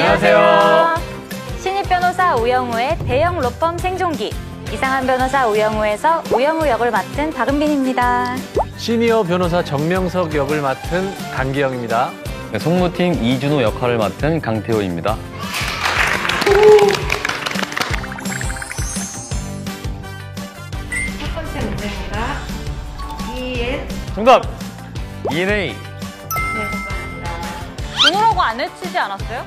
안녕하세요. 신입 변호사 우영우의 대형 로펌 생존기. 이상한 변호사 우영우에서 우영우 역을 맡은 박은빈입니다. 시니어 변호사 정명석 역을 맡은 강기영입니다. 네, 송무팀 이준호 역할을 맡은 강태호입니다. 첫 번째 문제입니다. EN 정답! ENA. 네, 감사합니다. 준호라고 안 외치지 않았어요?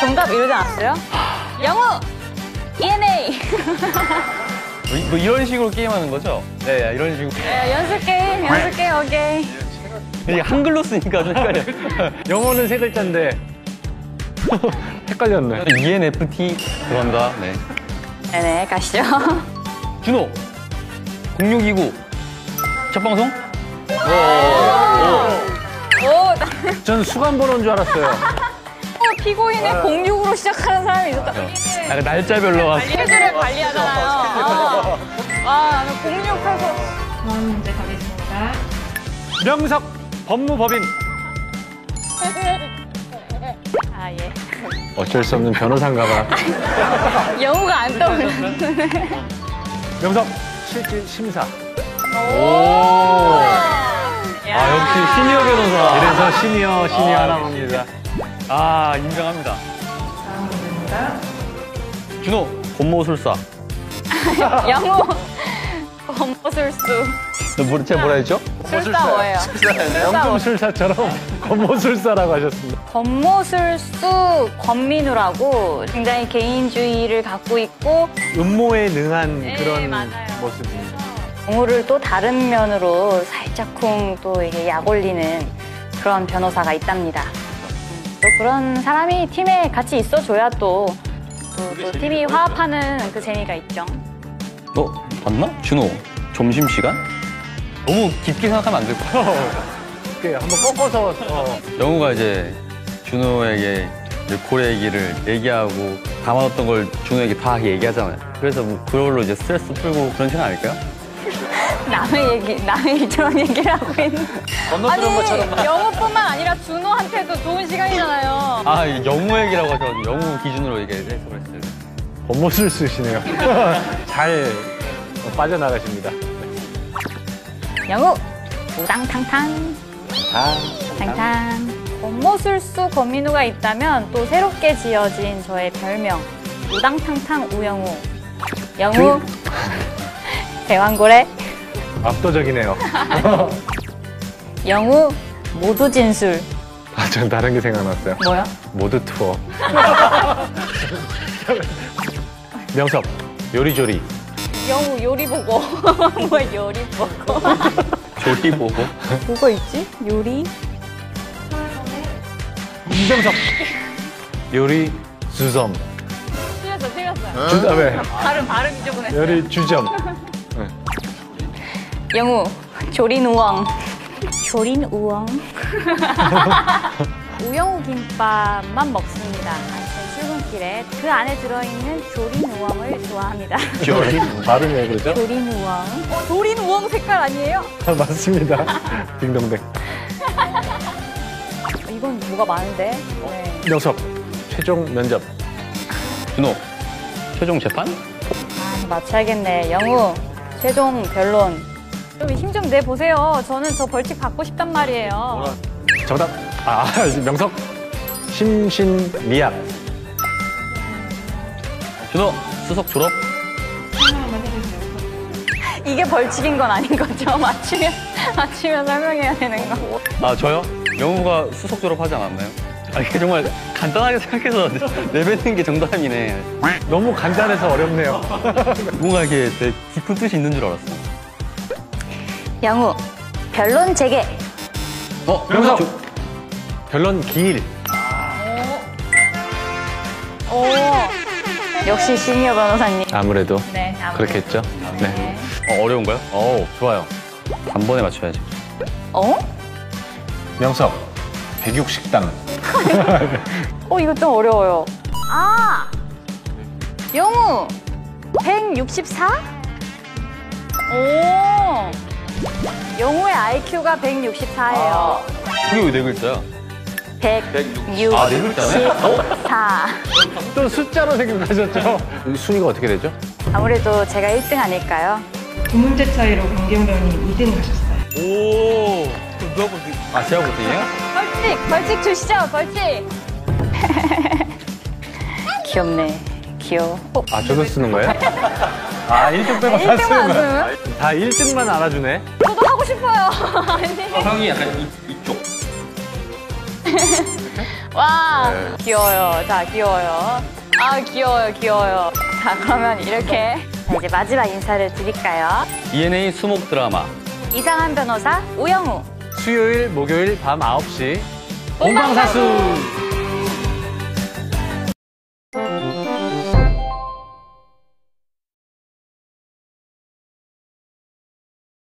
정답 이러지 않았어요? 영우! ENA! 뭐, 뭐 이런 식으로 게임하는 거죠? 네, 이런 식으로. 네, 연습 게임, 연습 게임, 오케이. 이게 한글로 쓰니까 좀 헷갈려. 영어는 세 글자인데 헷갈렸네. ENFT 들어간다. 네. 네네, 가시죠. 준호. 0629. 첫 방송? 오, 나전 수감번호인 줄 알았어요. 피고인의 06으로 시작하는 사람이 있었다. 약간 날짜별로 와서. 스케줄을 관리하잖아요. 어. 아, 나는 06해서. 다음 문제 가겠습니다. 명석 법무법인. 아, 예. 어쩔 수 없는 변호사인가 봐. 영우가 안 떠오르네. 명석 실질 심사. 오. 아, 역시 시니어 변호사. 이래서 시니어 시니어 하나 봅니다. 아, 인정합니다. 다음 문제입니다. 준호. 권모술사. 영우. 검모술수. 너 뭐, 제가 뭐라 했죠? 술사 뭐예요? 술사 뭐- 영금술사처럼 검모술사라고 하셨습니다. 검모술수 권민우라고 굉장히 개인주의를 갖고 있고 음모에 능한 네, 그런 맞아요. 모습입니다. 영우를 또 다른 면으로 살짝쿵 또 이게 약 올리는 그런 변호사가 있답니다. 그런 사람이 팀에 같이 있어줘야 또, 또, 또 팀이 화합하는 그 재미가 있죠. 너 봤나? 준호. 점심시간? 너무 깊게 생각하면 안될 거야. 이렇게 한번 꺾어서 어, 영우가 이제 준호에게 이제 고래 얘기를 얘기하고 담아뒀던 걸 준호에게 다 얘기하잖아요. 그래서 뭐 그걸로 이제 스트레스 풀고 그런 시간 아닐까요? 남의 얘기, 남의 일처럼 얘기를 하고 있는. 아니, 영우뿐만 아니라 준호한테도 좋은 시간이잖아요. 아, 이 영우 얘기라고 하셔서 영우 기준으로 얘기해서 그랬어요. 검모술 쓰시네요. 잘 빠져나가십니다. 영우, 우당탕탕. 아, 탕탕. 권모술수 권민우가 있다면 또 새롭게 지어진 저의 별명 우당탕탕 우영우. 영우. 대왕고래. 압도적이네요. 영우. 모두 진술. 아, 전 다른 게 생각났어요. 뭐야? 모두 투어. 명섭, 요리조리. 영우 요리 보고. 뭐 요리 보고. 조리 보고. 뭐가 있지? 요리? 이정섭, 요리 주점. 틀렸어, 틀렸어요. 주, 아, 왜? 발음, 발음 잊어보냈어요. 요리 주점. 영우. 조린 우엉. 조린 우엉. 우영우 김밥만 먹습니다. 아침 출근길에 그 안에 들어있는 조린 우엉을 좋아합니다. 요리 발음이 왜 그러죠? 조린 우엉. 어, 조린 우엉 색깔 아니에요? 아, 맞습니다. 딩동댕. 이건 뭐가 많은데? 네. 명섭, 최종 면접. 준호. 최종 재판? 아, 맞춰야겠네. 영우, 최종 변론. 좀 힘 좀 내보세요. 저는 저 벌칙 받고 싶단 말이에요. 정답. 아, 명섭, 심신미약. 준호. 수석 졸업? 이게 벌칙인 건 아닌 거죠? 맞추면, 맞추면 설명해야 되는 거. 아, 저요? 영우가 수석 졸업하지 않았나요? 아, 이게 정말 간단하게 생각해서 내뱉는 게 정답이네. 너무 간단해서 어렵네요. 뭔가 이게 되게 깊은 뜻이 있는 줄 알았어. 영우, 변론 재개. 어, 조- 결론 기일. 오. 역시 시니어 변호사님. 아무래도 네, 아무래도. 그렇겠죠. 네. 네. 어, 어려운가요? 오, 좋아요. 단번에 맞춰야지. 어? 명섭, 백육식당. 어, 이거 좀 어려워요. 아! 영우! 164? 오! 영우의 IQ가 164예요. 그게 왜 네 글자야? 106, 아, 네 글자네? 4. 또 숫자로 생각하셨죠? 순위가 어떻게 되죠? 아무래도 제가 1등 아닐까요? 두 문제 차이로 강경 배우님 2등 하셨어요. 오. 그럼 누가 볼수 아, 제가 볼때예요 벌칙! 벌칙 주시죠, 벌칙! 귀엽네. 귀여워. 어, 아, 저도 쓰는 거예요? 아, 1등 빼고 다 1등만 쓰는 안 거야? 다 1등만 알아주네. 저도 하고 싶어요. 아니. 형이 약간 이, 이쪽. 와, 네. 귀여워요. 자, 귀여워요. 아, 귀여워요, 귀여워요. 자, 그러면 이렇게 자, 이제 마지막 인사를 드릴까요? ENA 수목 드라마. 이상한 변호사 우영우. 수요일, 목요일 밤 9시. 본방사수!